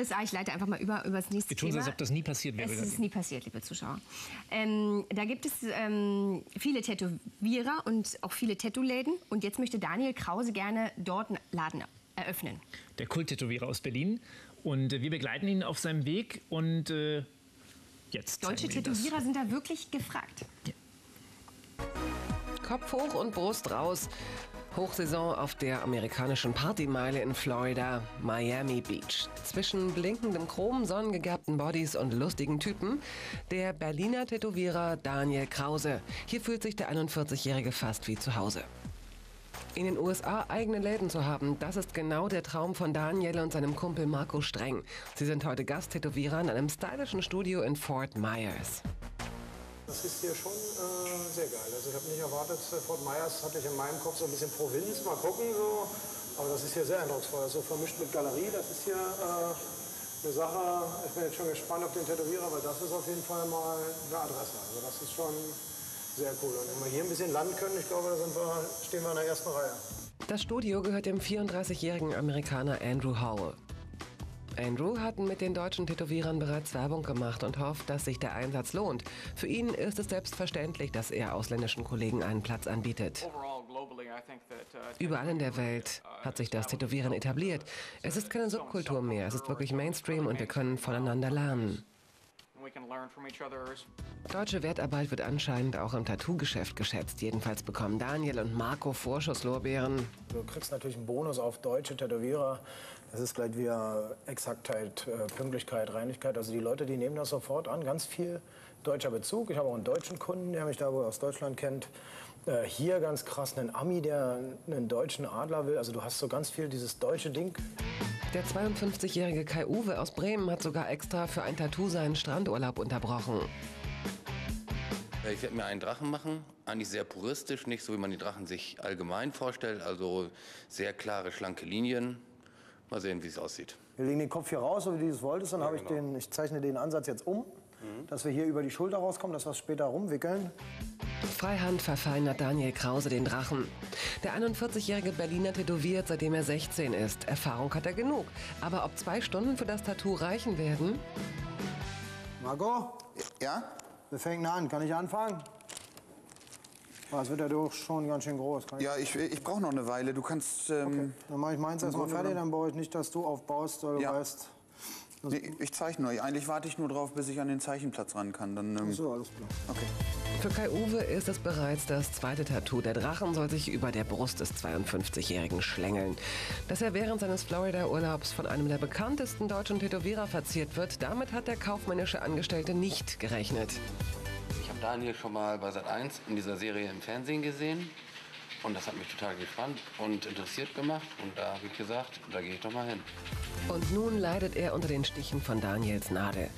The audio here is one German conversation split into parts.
USA, ich leite einfach mal über, über das nächste Wir tun so, Thema. als ob das nie passiert wäre. Es ist nie passiert, liebe Zuschauer. Ähm, da gibt es ähm, viele Tätowierer und auch viele Tattoo-Läden. Und jetzt möchte Daniel Krause gerne dort einen Laden eröffnen. Der Kult-Tätowierer aus Berlin. Und äh, wir begleiten ihn auf seinem Weg. Und äh, jetzt. Deutsche ihm das. Tätowierer sind da wirklich gefragt. Kopf hoch und Brust raus. Hochsaison auf der amerikanischen Partymeile in Florida, Miami Beach. Zwischen blinkendem Chrom, sonnengegerbten Bodies und lustigen Typen, der Berliner Tätowierer Daniel Krause. Hier fühlt sich der 41-Jährige fast wie zu Hause. In den USA eigene Läden zu haben, das ist genau der Traum von Daniel und seinem Kumpel Marco Streng. Sie sind heute Gasttätowierer in einem stylischen Studio in Fort Myers. Das ist hier schon äh, sehr geil. Also ich habe nicht erwartet, äh, Fort Myers hatte ich in meinem Kopf so ein bisschen Provinz, mal gucken so. Aber das ist hier sehr eindrucksvoll. So vermischt mit Galerie, das ist hier äh, eine Sache. Ich bin jetzt schon gespannt auf den Tätowierer, weil das ist auf jeden Fall mal eine Adresse. Also das ist schon sehr cool. Und wenn wir hier ein bisschen landen können, ich glaube, da wir, stehen wir in der ersten Reihe. Das Studio gehört dem 34-jährigen Amerikaner Andrew Howell. Andrew hat mit den deutschen Tätowierern bereits Werbung gemacht und hofft, dass sich der Einsatz lohnt. Für ihn ist es selbstverständlich, dass er ausländischen Kollegen einen Platz anbietet. Überall in der Welt hat sich das Tätowieren etabliert. Es ist keine Subkultur mehr, es ist wirklich Mainstream und wir können voneinander lernen. Deutsche Wertarbeit wird anscheinend auch im Tattoo-Geschäft geschätzt. Jedenfalls bekommen Daniel und Marco Vorschusslorbeeren. Du kriegst natürlich einen Bonus auf deutsche Tätowierer. Das ist gleich wieder Exaktheit, äh, Pünktlichkeit, Reinigkeit. Also die Leute, die nehmen das sofort an. Ganz viel deutscher Bezug. Ich habe auch einen deutschen Kunden, der mich da wohl aus Deutschland kennt. Äh, Hier ganz krass einen Ami, der einen deutschen Adler will. Also du hast so ganz viel dieses deutsche Ding. Der 52-jährige Kai Uwe aus Bremen hat sogar extra für ein Tattoo seinen Strandurlaub unterbrochen. Ich werde mir einen Drachen machen, eigentlich sehr puristisch, nicht so wie man die Drachen sich allgemein vorstellt, also sehr klare, schlanke Linien. Mal sehen, wie es aussieht. Wir legen den Kopf hier raus, so wie du es wolltest. Dann habe ich den, ich zeichne den Ansatz jetzt um, dass wir hier über die Schulter rauskommen, dass wir es später rumwickeln. Freihand verfeinert Daniel Krause den Drachen. Der 41-jährige Berliner tätowiert, seitdem er 16 ist. Erfahrung hat er genug. Aber ob zwei Stunden für das Tattoo reichen werden? Marco, Ja? wir fangen an. Kann ich anfangen? Ah, Es wird ja doch schon ganz schön groß. Ich? Ja, ich, ich brauche noch eine Weile. Du kannst. Ähm, Dann mache ich meins erstmal fertig, dann brauche ich nicht, dass du aufbaust, weil du Ja. weißt. nee, ich zeichne nur. Eigentlich warte ich nur drauf, bis ich an den Zeichenplatz ran kann. Dann, ähm, So, alles klar. Okay. Für Kai Uwe ist es bereits das zweite Tattoo. Der Drachen soll sich über der Brust des 52-Jährigen schlängeln. Dass er während seines Florida-Urlaubs von einem der bekanntesten deutschen Tätowierer verziert wird, damit hat der kaufmännische Angestellte nicht gerechnet. Habe Daniel schon mal bei Sat1 in dieser Serie im Fernsehen gesehen. Und das hat mich total gespannt und interessiert gemacht. Und da habe ich gesagt, da gehe ich doch mal hin. Und nun leidet er unter den Stichen von Daniels Nadel.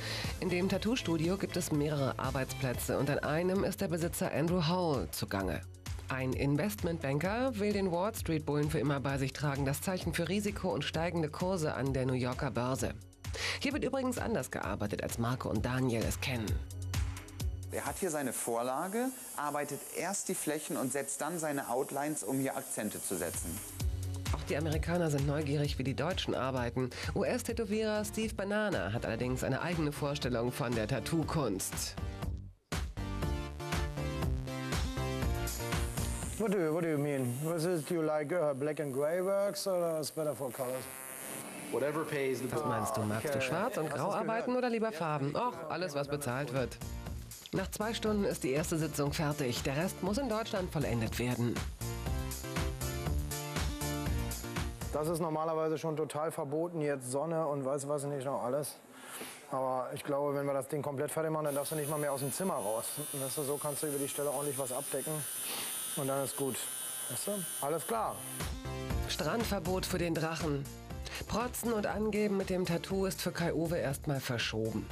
In dem Tattoo-Studio gibt es mehrere Arbeitsplätze und an einem ist der Besitzer Andrew Howell zugange. Ein Investmentbanker will den Wall Street Bullen für immer bei sich tragen, das Zeichen für Risiko und steigende Kurse an der New Yorker Börse. Hier wird übrigens anders gearbeitet, als Marco und Daniel es kennen. Er hat hier seine Vorlage, arbeitet erst die Flächen und setzt dann seine Outlines, um hier Akzente zu setzen. Auch die Amerikaner sind neugierig, wie die Deutschen arbeiten. US-Tätowierer Steve Banana hat allerdings eine eigene Vorstellung von der Tattoo-Kunst. What do you, what do you mean? Was it, do you like uh, black and gray works or is better for colors? Whatever pays the Was meinst du, magst du schwarz und grau arbeiten oder lieber Farben? Och, alles, was bezahlt wird. Nach zwei Stunden ist die erste Sitzung fertig. Der Rest muss in Deutschland vollendet werden. Das ist normalerweise schon total verboten, jetzt Sonne und weiß was nicht noch alles. Aber ich glaube, wenn wir das Ding komplett fertig machen, dann darfst du nicht mal mehr aus dem Zimmer raus. Weißt du, so kannst du über die Stelle ordentlich was abdecken und dann ist gut. Weißt du? Alles klar. Strandverbot für den Drachen. Protzen und Angeben mit dem Tattoo ist für Kai Uwe erstmal verschoben.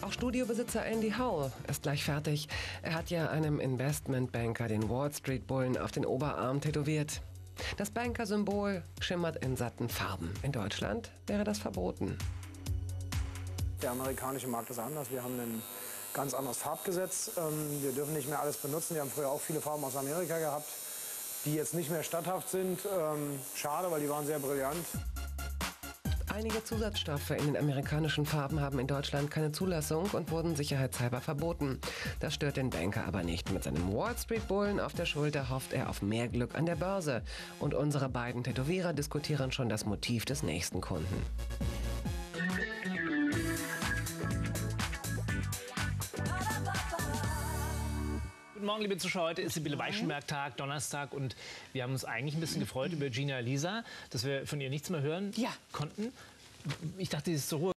Auch Studiobesitzer Andy Howell ist gleich fertig. Er hat ja einem Investmentbanker den Wall Street Bullen auf den Oberarm tätowiert. Das Banker-Symbol schimmert in satten Farben. In Deutschland wäre das verboten. Der amerikanische Markt ist anders. Wir haben ein ganz anderes Farbgesetz. Ähm, wir dürfen nicht mehr alles benutzen. Wir haben früher auch viele Farben aus Amerika gehabt, die jetzt nicht mehr statthaft sind. Ähm, schade, weil die waren sehr brillant. Einige Zusatzstoffe in den amerikanischen Farben haben in Deutschland keine Zulassung und wurden sicherheitshalber verboten. Das stört den Banker aber nicht. Mit seinem Wall Street Bullen auf der Schulter hofft er auf mehr Glück an der Börse. Und unsere beiden Tätowierer diskutieren schon das Motiv des nächsten Kunden. Guten Morgen, liebe Zuschauer. Heute ist Sibylle Weichenberg-Tag, Donnerstag. Und wir haben uns eigentlich ein bisschen gefreut über Gina Lisa, dass wir von ihr nichts mehr hören Ja. konnten. Ich dachte, sie ist zur Ruhe